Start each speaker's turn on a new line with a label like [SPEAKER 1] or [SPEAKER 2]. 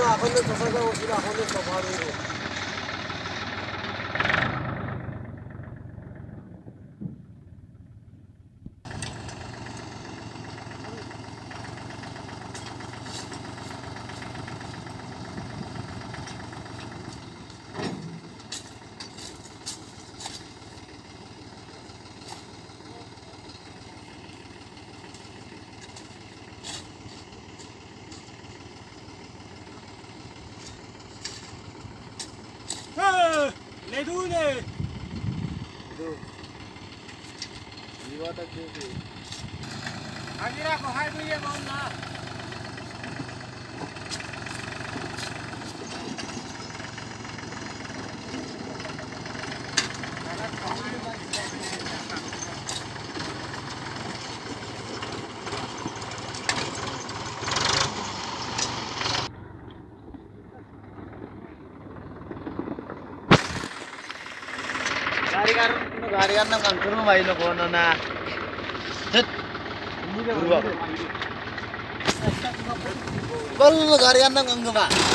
[SPEAKER 1] 건너 건너 저 사장 오시나 건너 저 바로 Nee, doe die Doe. er wat dat doet? Hij gaat nog even. Kalau gak ada yang nanggung, gak